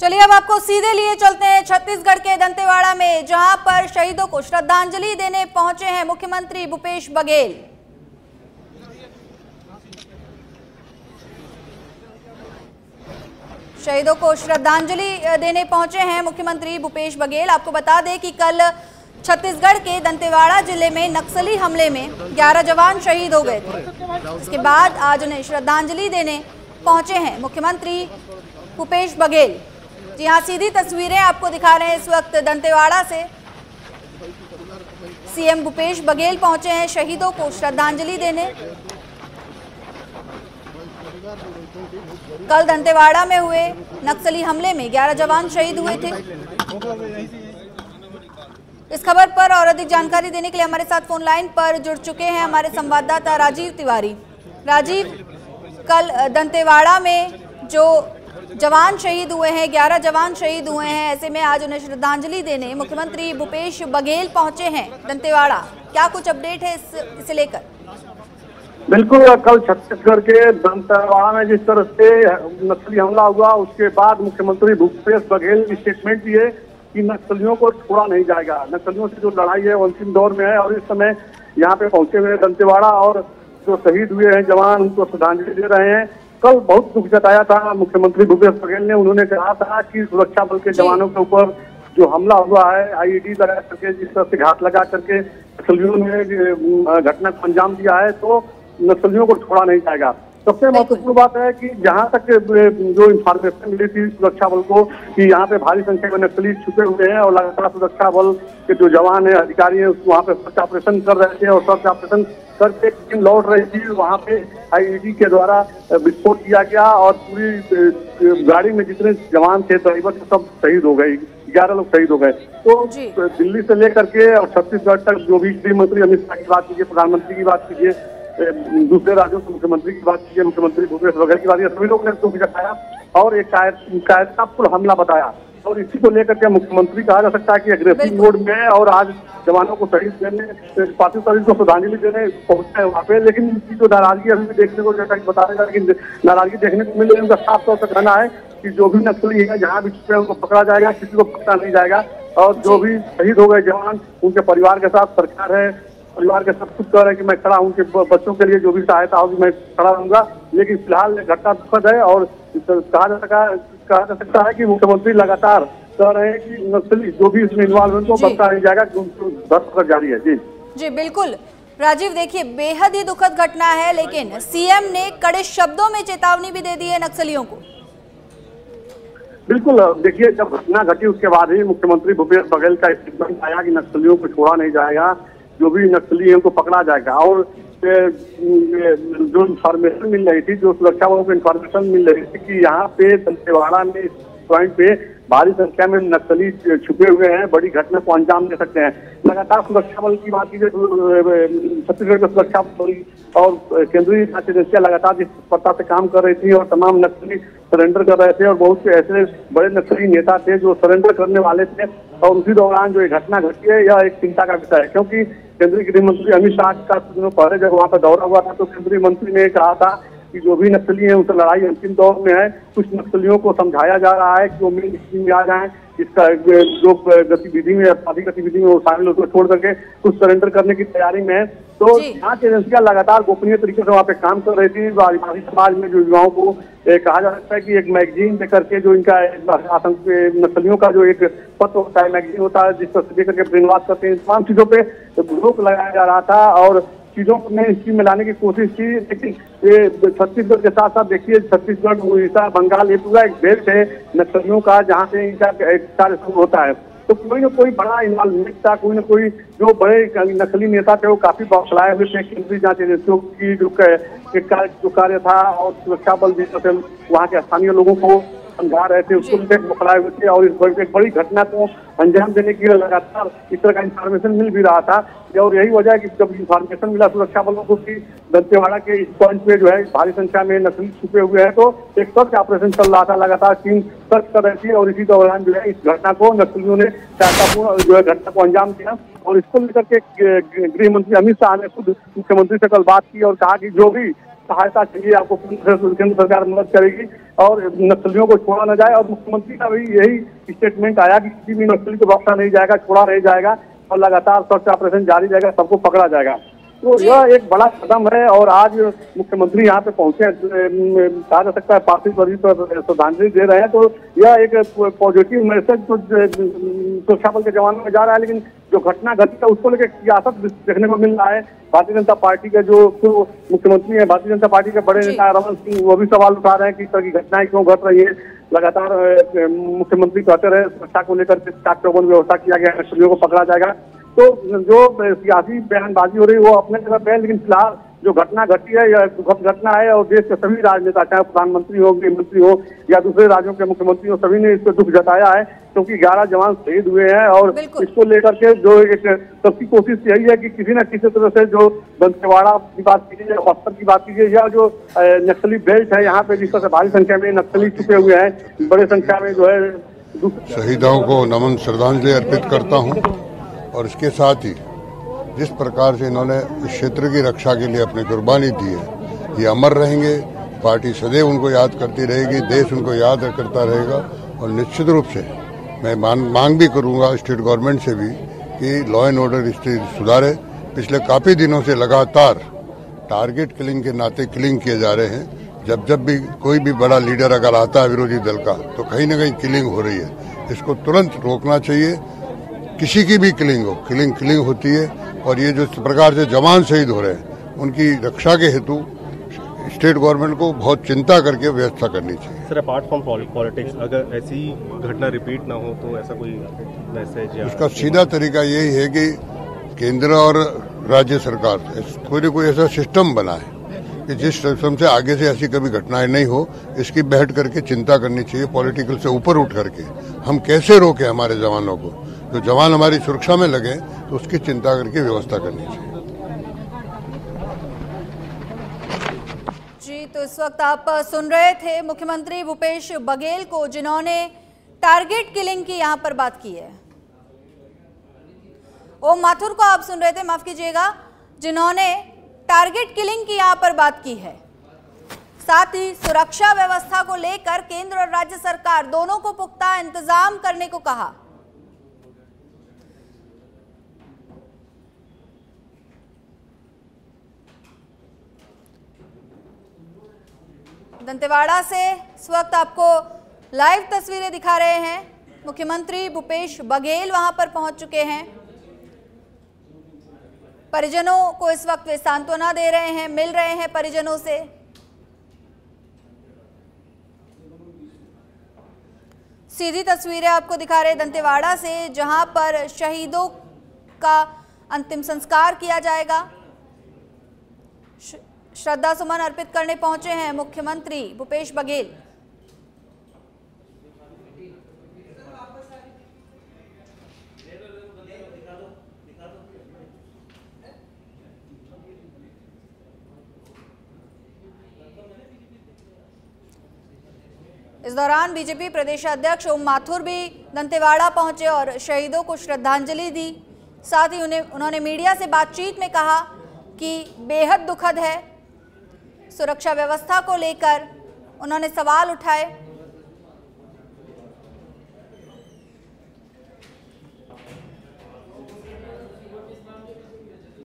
चलिए अब आपको सीधे लिए चलते हैं छत्तीसगढ़ के दंतेवाड़ा में, जहाँ पर शहीदों को श्रद्धांजलि देने पहुँचे हैं मुख्यमंत्री भूपेश बघेल। शहीदों को श्रद्धांजलि देने पहुँचे हैं मुख्यमंत्री भूपेश बघेल। आपको बता दें कि कल छत्तीसगढ़ के दंतेवाड़ा ज़िले में नक्सली हमले में 11 जवान शहीद हो गए थे। इसके बाद आज उन्हें श्रद्धांजलि देने पहुँचे हैं मुख्यमंत्री भूपेश बघेल। जी हाँ सीधी तस्वीरें आपको दिखा रहे हैं इस वक्त दंतेवाड़ा से। सीएम भूपेश बघेल पहुँचे हैं शहीदों को श्रद्धांजलि देने। कल दंतेवाड़ा में हुए नक्सली हमले में 11 जवान शहीद हुए थे। इस खबर पर और अधिक जानकारी देने के लिए हमारे साथ फ़ोन लाइन पर जुड़ चुके हैं हमारे संवाददाता राजीव तिवारी। राजीव, कल दंतेवाड़ा में जो जवान शहीद हुए हैं 11 जवान शहीद हुए हैं। ऐसे में आज उन्हें श्रद्धांजलि देने मुख्यमंत्री भूपेश बघेल पहुँचे हैं दंतेवाड़ा। क्या कुछ अपडेट है इस, इसे लेकर? बिल्कुल कल छत्तीसगढ़ के दंतेवाड़ा में जिस तरह से नक्सली हमला हुआ, उसके बाद मुख्यमंत्री भूपेश बघेल ने स्टेटमेंट दिए कि नक्सलियों को छोड़ा नहीं जाएगा। नक्सलियों से जो लड़ाई है, वो अंतिम दौर में है, और इस समय यहाँ पे पहुँचे हुए दंतेवाड़ा, और जो शहीद हुए हैं जवान, उनको श्रद्धांजलि दे रहे हैं। कल बहुत दुख जताया था। मुख्यमंत्री भूपेश बघेल ने उन्होंने कहा था कि सुरक्षा बल के जवानों के ऊपर जो हमला हुआ है आईईडी लगा करके जिस तरह से घात लगा करके नक्सलियों ने घटना को अंजाम दिया है तो नक्सलियों को छोड़ा नहीं जाएगा। सबसे महत्वपूर्ण बात है कि जहाँ तक जो इंफॉर्मेशन मिली थी सुरक्षा बल को कि यहाँ पे भारी संख्या में नक्सली छुपे हुए हैं और लगातार सुरक्षा बल के जो जवान है अधिकारी है वहाँ पे सर्च ऑपरेशन कर रहे थे और सर्च ऑपरेशन करके टीम लौट रही थी वहाँ पे आईईडी के द्वारा विस्फोट किया गया और पूरी गाड़ी में जितने जवान थे ड्राइवर सब शहीद हो गए ग्यारह लोग शहीद हो गए। तो दिल्ली से लेकर के और छत्तीसगढ़ तक जो भी गृह मंत्री अमित शाह की बात कीजिए प्रधानमंत्री की बात कीजिए दूसरे राज्यों के मुख्यमंत्री की बात कीजिए मुख्यमंत्री भूपेश बघेल की बात सभी लोगों ने दुख जताया और एक कायरतापूर्ण हमला बताया। और इसी को लेकर के मुख्यमंत्री कहा जा सकता है कि अग्रेसिव मोड में और आज जवानों को शहीद देने पार्थिव शरीर को श्रद्धांजलि देने पहुँचे वहाँ पे। लेकिन इनकी जो नाराज़गी अभी भी देखने को जैसा कि बता रहे लेकिन नाराज़गी देखने को मिल उनका साफ़ तौर पर कहना है कि जो भी नक्सली है जहाँ भी छुपे उनको पकड़ा जाएगा किसी को पकड़ा नहीं जाएगा। और जो भी शहीद हो गए जवान उनके परिवार के साथ सरकार है परिवार के सब कुछ कह रहे हैं कि मैं खड़ा हूँ उनके बच्चों के लिए जो भी सहायता होगी मैं खड़ा रहूँगा। लेकिन फ़िलहाल घटना दुखद है और कहा जा सका कहा जा सकता है कि मुख्यमंत्री लगातार कह रहे हैं कि नक्सली जो भी इसमें इन्वॉल्व है तो बचता नहीं जाएगा धरपकड़ जारी है। जी। जी बिल्कुल। राजीव देखिए बेहद ही दुखद घटना है लेकिन सीएम ने कड़े शब्दों में चेतावनी भी दे दी है नक्सलियों को। बिल्कुल देखिए जब घटना घटी उसके बाद ही मुख्यमंत्री भूपेश बघेल का स्टेटमेंट आया कि नक्सलियों को छोड़ा नहीं जाएगा जो भी नक्सली है उनको पकड़ा जाएगा। और जो इंफॉर्मेशन मिल रही थी, जो सुरक्षा बलों को इंफॉर्मेशन मिल रही थी कि यहाँ पे दंतेवाड़ा में इस पॉइंट पे भारी संख्या में नक्सली छुपे हुए हैं, बड़ी घटना को अंजाम दे सकते हैं। लगातार सुरक्षा बल की बात कीजिए तो छत्तीसगढ़ की सुरक्षा बल और केंद्रीय जाँच एजेंसियाँ लगातार जिस तत्परता से काम कर रही थी और तमाम नक्सली सरेंडर कर रहे थे और बहुत से ऐसे बड़े नक्सली नेता थे जो सरेंडर करने वाले थे। और उसी दौरान जो ये घटना घटी है, यह एक चिंता का विषय है, क्योंकि केंद्रीय गृह मंत्री अमित शाह का कुछ दिनों पहले जब वहाँ पर दौरा हुआ था तो केंद्रीय मंत्री ने कहा था कि जो भी नक्सली है, उनसे लड़ाई अंतिम दौर में है। कुछ नक्सलियों को समझाया जा रहा है कि वो मेन स्ट्रीम में आ जाए इसका जो गतिविधि में अपराधी गतिविधि में वो शामिल होकर छोड़ करके कुछ सरेंडर करने की तैयारी में है। तो जाँच एजेंसियाँ लगातार गोपनीय तरीके से वहाँ पे काम कर रही थी। आदिवासी समाज में जो युवाओं को कहा जा सकता है कि एक मैगजीन दे करके जो इनका आतंक नक्सलियों का जो एक पत्र होता है मैगजीन होता है जिस पर देकर के ब्रेनवाश करते हैं तमाम चीज़ों पे रोक लगाया जा रहा था और चीज़ों में इसी में लाने की कोशिश की। लेकिन ये छत्तीसगढ़ के साथ साथ देखिए छत्तीसगढ़ उड़ीसा बंगाल ये पूरा एक बेल्ट है नक्सलियों का जहाँ से इनका कार्य शुरू होता है। तो कोई ना कोई बड़ा इन्वॉल्वमेंट था, कोई ना कोई जो बड़े नकली नेता थे वो काफ़ी बौखलाए हुए थे, केंद्रीय जाँच एजेंसियों की जो जो कार्य था और सुरक्षा बल भी वहाँ के स्थानीय लोगों को समझा रहे थे, उसको लेकर पकड़ाए हुए थे और इस एक बड़ी घटना को अंजाम देने के लिए लगातार इस तरह का इंफॉर्मेशन मिल भी रहा था। और यही वजह है कि जब इंफॉर्मेशन मिला सुरक्षा बलों को कि दंतेवाड़ा के इस पॉइंट पे जो है भारी संख्या में नक्सली छुपे हुए हैं तो एक सर्च ऑपरेशन चल रहा था, लगातार टीम सर्च कर रही थी और इसी दौरान जो है इस घटना को नक्सलियों ने शांतापूर्ण जो है घटना को अंजाम दिया। और इसको लेकर के गृह मंत्री अमित शाह ने खुद मुख्यमंत्री से कल बात की और कहा कि जो भी सहायता चाहिए आपको केंद्र सरकार मदद करेगी और नक्सलियों को छोड़ा न जाए। और मुख्यमंत्री का भी यही स्टेटमेंट आया कि किसी भी नक्सली को बख्शा नहीं जाएगा, छोड़ा नहीं जाएगा और लगातार सर्च ऑपरेशन जारी रहेगा, सबको पकड़ा जाएगा। तो यह एक बड़ा कदम है और आज मुख्यमंत्री यहाँ पे पहुँचे कहा जा सकता है पार्थिव शरीर पर श्रद्धांजलि दे रहे हैं तो यह एक पॉजिटिव मैसेज तो सुरक्षा बल के जवानों में जा रहा है लेकिन जो घटना घटी है उसको लेकर सियासत देखने को मिल रहा है? भारतीय जनता पार्टी के जो मुख्यमंत्री है भारतीय जनता पार्टी के बड़े नेता रमन सिंह वो भी सवाल उठा रहे हैं कि इस तरह की घटनाएँ क्यों घट रही है? लगातार मुख्यमंत्री कहते रहे सुरक्षा को लेकर चौबंद व्यवस्था किया गया है को पकड़ा जाएगा। तो जो सियासी बयानबाजी हो रही है वो अपने जगह पे है लेकिन फ़िलहाल जो घटना घटी है या दुखद घटना है और देश के सभी राजनेता चाहे प्रधानमंत्री हो गृह मंत्री हो या दूसरे राज्यों के मुख्यमंत्री हो सभी ने इस पर दुख जताया है क्योंकि ग्यारह जवान शहीद हुए हैं और इसको लेकर के जो एक सबकी कोशिश यही है कि किसी न किसी तरह से जो दंतेवाड़ा की बात कीजिए या बस्तर की बात कीजिए या जो नक्सली बेल्ट है यहाँ पे जिस तरह से भारी संख्या में नक्सली छुपे हुए हैं बड़े संख्या में जो है दुख शहीदों को नमन श्रद्धांजलि अर्पित करता हूँ। और इसके साथ ही जिस प्रकार से इन्होंने इस क्षेत्र की रक्षा के लिए अपनी कुर्बानी दी है, ये अमर रहेंगे, पार्टी सदैव उनको याद करती रहेगी, देश उनको याद करता रहेगा और निश्चित रूप से मैं मांग भी करूँगा स्टेट गवर्नमेंट से भी कि लॉ एंड ऑर्डर स्थिति सुधारे। पिछले काफ़ी दिनों से लगातार टारगेट किलिंग के नाते किलिंग किए जा रहे हैं। जब जब भी कोई भी बड़ा लीडर अगर आता है विरोधी दल का तो कहीं ना कहीं किलिंग हो रही है। इसको तुरंत रोकना चाहिए किसी की भी किलिंग हो। किलिंग किलिंग होती है और ये जो प्रकार से जवान शहीद हो रहे हैं उनकी रक्षा के हेतु स्टेट गवर्नमेंट को बहुत चिंता करके व्यवस्था करनी चाहिए। सर अपार्ट फ्रॉम पॉलिटिक्स अगर ऐसी घटना रिपीट ना हो तो ऐसा कोई मैसेज या उसका सीधा तरीका यही है कि केंद्र और राज्य सरकार कोई ना कोई ऐसा सिस्टम बनाए कि जिस सिस्टम से आगे से ऐसी कभी घटनाएँ नहीं हो इसकी बैठ करके चिंता करनी चाहिए पॉलिटिकल से ऊपर उठ करके। हम कैसे रोके हमारे जवानों को? जो जवान हमारी सुरक्षा में लगे तो उसकी चिंता करके व्यवस्था करनी चाहिए। जी तो इस वक्त आप सुन रहे थे मुख्यमंत्री भूपेश बघेल को, जिन्होंने टारगेट किलिंग की यहाँ पर बात की है। ओम माथुर को आप सुन रहे थे, माफ़ कीजिएगा, जिन्होंने टारगेट किलिंग की यहाँ पर बात की है। साथ ही सुरक्षा व्यवस्था को लेकर केंद्र और राज्य सरकार दोनों को पुख्ता इंतज़ाम करने को कहा। दंतेवाड़ा से इस वक्त आपको लाइव तस्वीरें दिखा रहे हैं। मुख्यमंत्री भूपेश बघेल वहाँ पर पहुँच चुके हैं। परिजनों को इस वक्त वे सांत्वना दे रहे हैं, मिल रहे हैं परिजनों से। सीधी तस्वीरें आपको दिखा रहे दंतेवाड़ा से, जहाँ पर शहीदों का अंतिम संस्कार किया जाएगा। श- श्रद्धा सुमन अर्पित करने पहुँचे हैं मुख्यमंत्री भूपेश बघेल। इस दौरान बीजेपी प्रदेश अध्यक्ष ओम माथुर भी दंतेवाड़ा पहुँचे और शहीदों को श्रद्धांजलि दी। साथ ही उन्हें उन्होंने मीडिया से बातचीत में कहा कि बेहद दुखद है सुरक्षा व्यवस्था को लेकर उन्होंने सवाल उठाए।